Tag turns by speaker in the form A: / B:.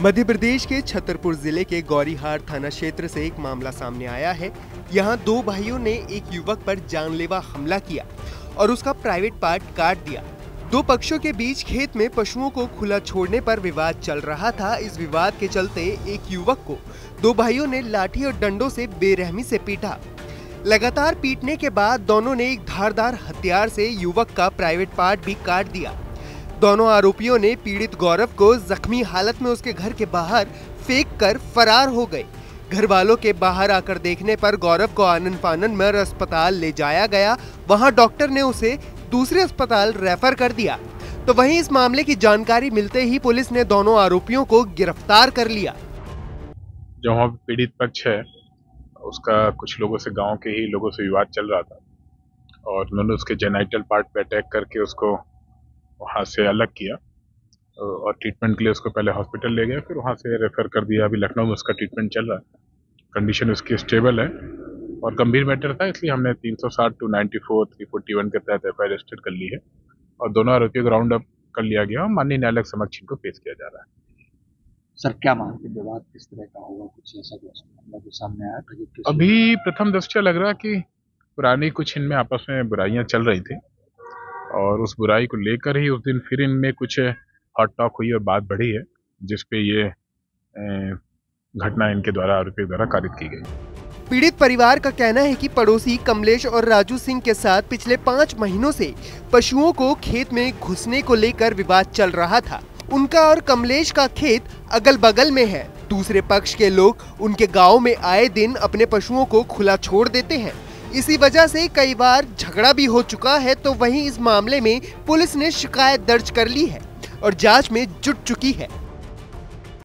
A: मध्य प्रदेश के छतरपुर ज़िले के गौरीहार थाना क्षेत्र से एक मामला सामने आया है। यहाँ दो भाइयों ने एक युवक पर जानलेवा हमला किया और उसका प्राइवेट पार्ट काट दिया। दो पक्षों के बीच खेत में पशुओं को खुला छोड़ने पर विवाद चल रहा था। इस विवाद के चलते एक युवक को दो भाइयों ने लाठी और डंडों से बेरहमी से पीटा। लगातार पीटने के बाद दोनों ने एक धारदार हथियार से युवक का प्राइवेट पार्ट भी काट दिया। दोनों आरोपियों ने पीड़ित गौरव को जख्मी हालत में उसके घर के बाहर फेंक कर फरार हो गए। घर वालों के बाहर आकर देखने पर गौरव को आनंद फानन में अस्पताल ले जाया गया। वहाँ डॉक्टर ने उसे दूसरे अस्पताल रेफर कर दिया। तो वहीं इस मामले की जानकारी मिलते ही पुलिस ने दोनों आरोपियों को गिरफ़्तार कर लिया।
B: जो वहाँ पीड़ित पक्ष है, उसका कुछ लोगों से, गाँव के ही लोगों से विवाद चल रहा था। और उन्होंने उसके जेनाइटल पार्ट पे अटैक करके उसको वहाँ से अलग किया। और ट्रीटमेंट के लिए उसको पहले हॉस्पिटल ले गया फिर वहाँ से रेफ़र कर दिया। अभी लखनऊ में उसका ट्रीटमेंट चल रहा है। कंडीशन उसकी स्टेबल है और गंभीर मैटर था इसलिए हमने 360 टू 94 341 के तहत एफ़ रजिस्टर्ड कर ली है। और दोनों आरोपियों को राउंड अप कर लिया गया और माननीय न्यायालय समक्ष इनको पेश किया जा रहा है।
C: सर क्या मानते विवाद किस तरह का होगा? कुछ ऐसा कुछ सामने आया
B: अभी प्रथम दृष्टिया लग रहा कि पुरानी कुछ इनमें आपस में बुराइयाँ चल रही थी। और उस बुराई को लेकर ही उस दिन फिर इनमें कुछ हॉट टॉक हुई और बात बढ़ी है जिसपे ये घटना इनके द्वारा आरोपी द्वारा कारित की गई।
A: पीड़ित परिवार का कहना है कि पड़ोसी कमलेश और राजू सिंह के साथ पिछले पाँच महीनों से पशुओं को खेत में घुसने को लेकर विवाद चल रहा था। उनका और कमलेश का खेत अगल बगल में है। दूसरे पक्ष के लोग उनके गाँव में आए दिन अपने पशुओं को खुला छोड़ देते हैं। इसी वजह से कई बार झगड़ा भी हो चुका है तो वहीं इस मामले में पुलिस ने शिकायत दर्ज कर ली है और जाँच में जुट चुकी है।